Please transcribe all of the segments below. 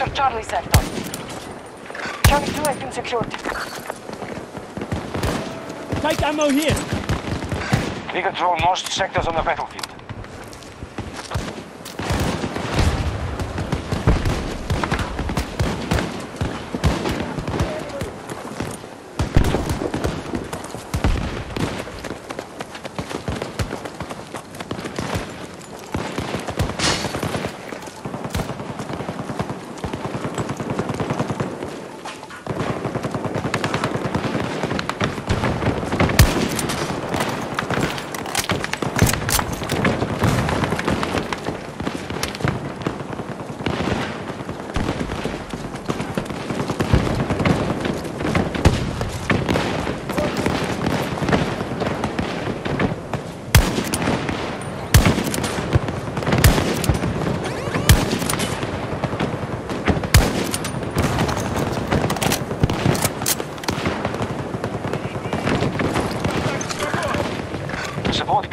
captured Charlie sector. Charlie 2 has been secured. Take ammo here. We control most sectors on the battlefield.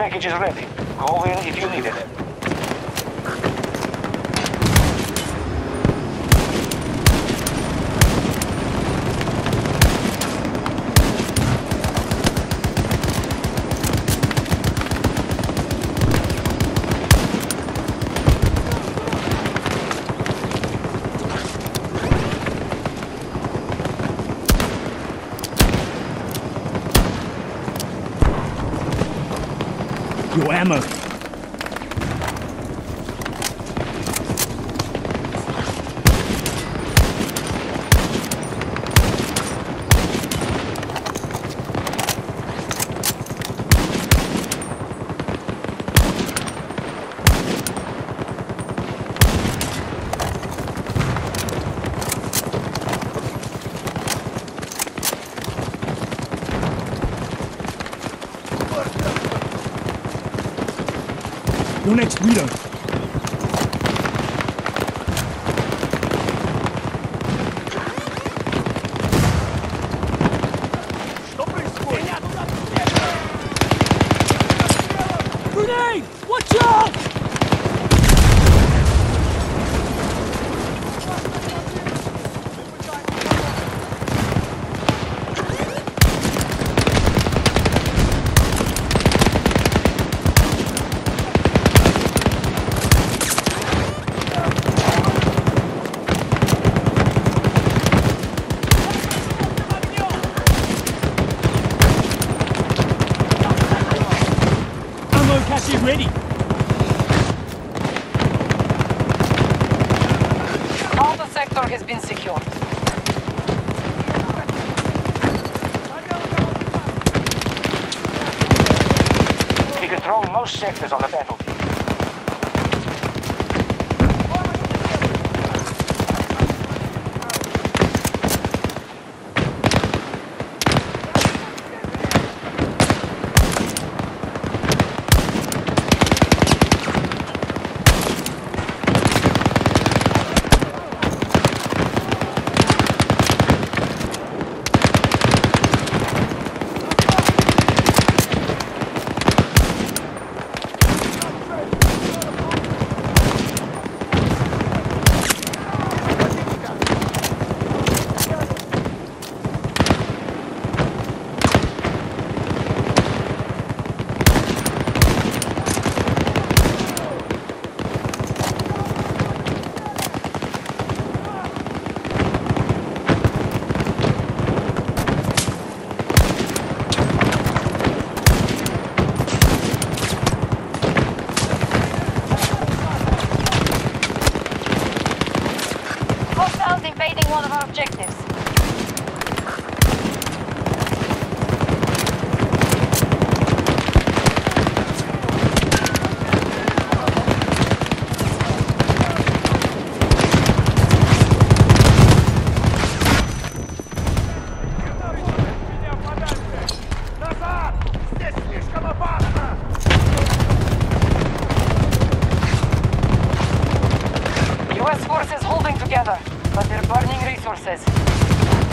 Package is ready. Call in if you need it. Your ammo. Your next reload. Grenade! Watch out! Is ready. All the sector has been secured. We control most sectors on the battlefield. One of our objectives. but they're burning resources.